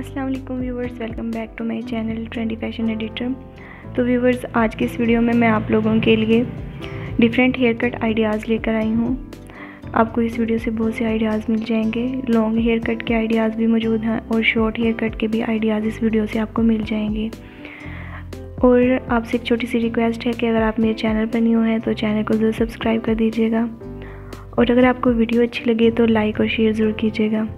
अस्सलाम वालेकुम viewers welcome back to my channel trendy fashion editor तो व्यूवर्स आज की इस वीडियो में मैं आप लोगों के लिए डिफरेंट हेयर कट आइडियाज़ लेकर आई हूँ। आपको इस वीडियो से बहुत से आइडियाज़ मिल जाएँगे। लॉन्ग हेयर कट के आइडियाज़ भी मौजूद हैं और शॉर्ट हेयर कट के भी आइडियाज़ इस वीडियो से आपको मिल जाएँगे। और आपसे एक छोटी सी रिक्वेस्ट है कि अगर आप मेरे चैनल पर न्यू हैं तो चैनल को ज़रूर सब्सक्राइब कर दीजिएगा। और अगर आपको वीडियो अच्छी लगे तो लाइक और शेयर ज़रूर कीजिएगा।